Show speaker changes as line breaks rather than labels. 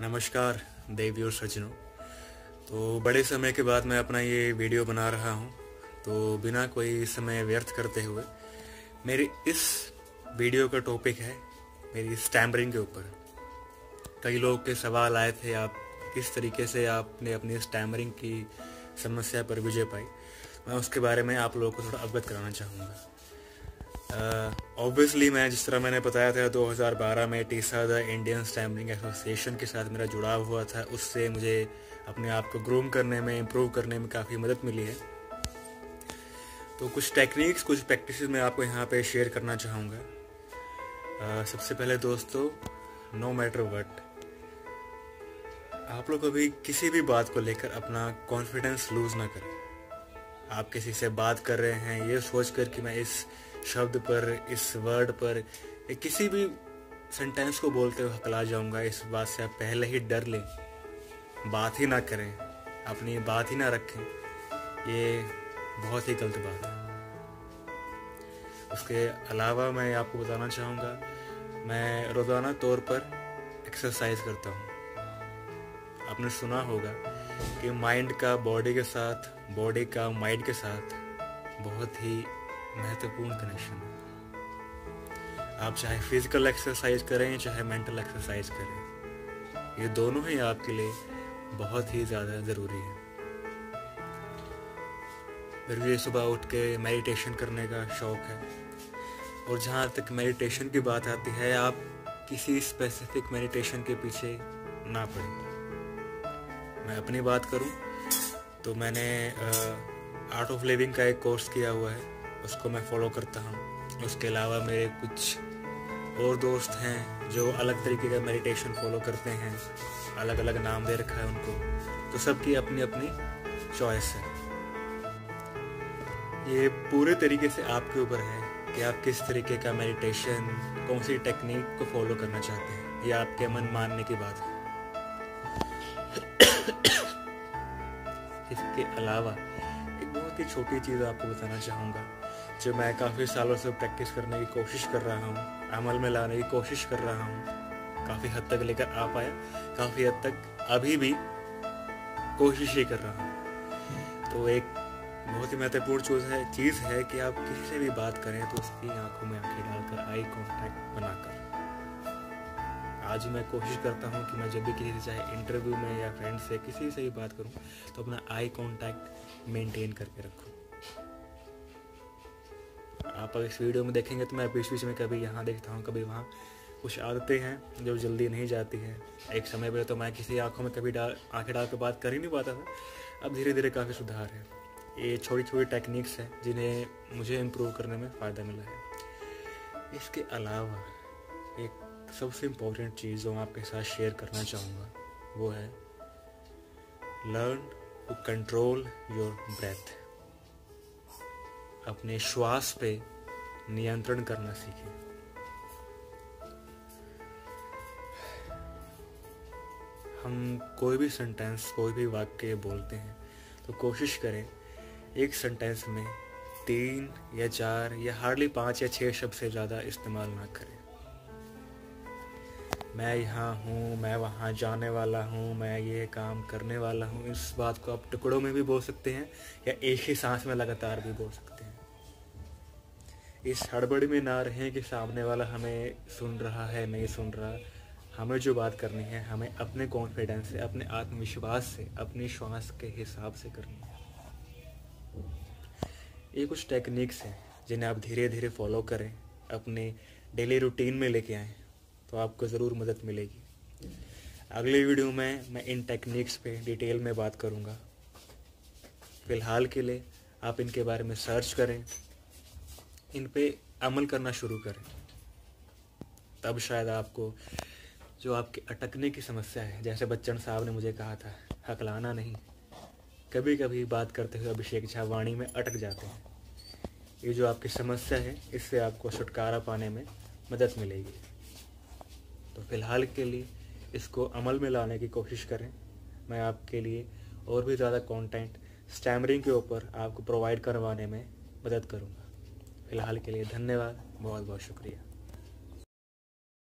नमस्कार, देवी और सज्जनों। तो बड़े समय के बाद मैं अपना ये वीडियो बना रहा हूँ। तो बिना कोई समय व्यर्थ करते हुए, मेरे इस वीडियो का टॉपिक है, मेरी स्टैमरिंग के ऊपर। कई लोग के सवाल आए थे, आप किस तरीके से आपने अपनी स्टैमरिंग की समस्या पर विजय पाई? मैं उसके बारे में आप लोगों को थोड़ा अवगत कराना चाहूँगा। ऑब्वियसली uh, मैं जिस तरह मैंने बताया था 2012 में Tessa the Indian stamping association के साथ मेरा जुड़ाव हुआ था उससे मुझे अपने आप को ग्रूम करने में इम्प्रूव करने में काफ़ी मदद मिली है। तो कुछ टेक्निक्स कुछ प्रैक्टिस मैं आपको यहाँ पे शेयर करना चाहूँगा। Uh, सबसे पहले दोस्तों नो मैटर वट आप लोग अभी किसी भी बात को लेकर अपना कॉन्फिडेंस लूज ना करें। आप किसी से बात कर रहे हैं ये सोच कर कि मैं इस शब्द पर, इस वर्ड पर, किसी भी सेंटेंस को बोलते हुए हकला जाऊँगा, इस बात से आप पहले ही डर लें। बात ही ना करें, अपनी बात ही ना रखें। ये बहुत ही गलत बात है। उसके अलावा मैं आपको बताना चाहूँगा, मैं रोज़ाना तौर पर एक्सरसाइज करता हूँ। आपने सुना होगा कि माइंड का बॉडी के साथ बॉडी का माइंड के साथ बहुत ही महत्वपूर्ण कनेक्शन है। आप चाहे फ़िज़िकल एक्सरसाइज करें, चाहे मेंटल एक्सरसाइज करें, ये दोनों ही आपके लिए बहुत ही ज़्यादा ज़रूरी है। भी सुबह उठ के मेडिटेशन करने का शौक है। और जहाँ तक मेडिटेशन की बात आती है, आप किसी स्पेसिफिक मेडिटेशन के पीछे ना पड़े। मैं अपनी बात करूँ तो मैंने आर्ट ऑफ़ लिविंग का एक कोर्स किया हुआ है। उसको मैं फॉलो करता हूँ। उसके अलावा मेरे कुछ और दोस्त हैं जो अलग तरीके का मेडिटेशन फॉलो करते हैं। अलग अलग नाम दे रखा है उनको। तो सबकी अपनी अपनी चॉइस है। ये पूरे तरीके से आपके ऊपर है कि आप किस तरीके का मेडिटेशन कौन सी टेक्निक को फॉलो करना चाहते हैं। ये आपके मन मानने की बात है। इसके अलावा एक बहुत ही छोटी चीज़ आपको बताना चाहूँगा। जो मैं काफ़ी सालों से प्रैक्टिस करने की कोशिश कर रहा हूँ, अमल में लाने की कोशिश कर रहा हूँ, काफ़ी हद तक लेकर आ पाया, काफ़ी हद तक अभी भी कोशिश ही कर रहा हूँ। तो एक बहुत ही महत्वपूर्ण चीज़ है चीज़ है कि आप किसी से भी बात करें तो उसकी आँखों में आँखें डालकर आई कांटेक्ट बनाकर। आज मैं कोशिश करता हूँ कि मैं जब भी किसी से चाहे इंटरव्यू में या फ्रेंड से किसी से भी बात करूँ तो अपना आई कॉन्टैक्ट मेंटेन करके रखूँ। आप अगर इस वीडियो में देखेंगे तो मैं बीच बीच में कभी यहाँ देखता हूँ, कभी वहाँ। कुछ आदतें हैं जो जल्दी नहीं जाती हैं। एक समय पर तो मैं किसी आँखों में कभी डाल, आँखें डाल कर बात कर ही नहीं पाता था। अब धीरे धीरे काफ़ी सुधार है। ये छोटी छोटी टेक्निक्स हैं जिन्हें मुझे इम्प्रूव करने में फ़ायदा मिला है। इसके अलावा एक सबसे इम्पोर्टेंट चीज़ जो मैं आपके साथ शेयर करना चाहूँगा, वो है learn to control your breath अपने श्वास पे नियंत्रण करना सीखें। हम कोई भी सेंटेंस कोई भी वाक्य बोलते हैं तो कोशिश करें, एक सेंटेंस में तीन या चार या हार्डली पाँच या छः शब्द से ज़्यादा इस्तेमाल ना करें। मैं यहाँ हूँ, मैं वहाँ जाने वाला हूँ, मैं ये काम करने वाला हूँ, इस बात को आप टुकड़ों में भी बोल सकते हैं या एक ही सांस में लगातार भी बोल सकते हैं। इस हड़बड़ी में ना रहें कि सामने वाला हमें सुन रहा है, नहीं सुन रहा। हमें जो बात करनी है, हमें अपने कॉन्फिडेंस से, अपने आत्मविश्वास से, अपनी श्वास के हिसाब से करनी है। ये कुछ टेक्निक्स हैं, जिन्हें आप धीरे धीरे फॉलो करें, अपने डेली रूटीन में लेके आएँ तो आपको ज़रूर मदद मिलेगी। अगले वीडियो में मैं इन टेक्निक्स पे डिटेल में बात करूँगा। फ़िलहाल के लिए आप इनके बारे में सर्च करें। इन पे अमल करना शुरू करें। तब शायद आपको जो आपके अटकने की समस्या है, जैसे बच्चन साहब ने मुझे कहा था, हकलाना नहीं। कभी कभी बात करते हुए अभिषेक झा वाणी में अटक जाते हैं। ये जो आपकी समस्या है, इससे आपको छुटकारा पाने में मदद मिलेगी। तो फ़िलहाल के लिए इसको अमल में लाने की कोशिश करें। मैं आपके लिए और भी ज़्यादा कंटेंट स्टैमरिंग के ऊपर आपको प्रोवाइड करवाने में मदद करूँगा। फ़िलहाल के लिए धन्यवाद बहुत बहुत शुक्रिया।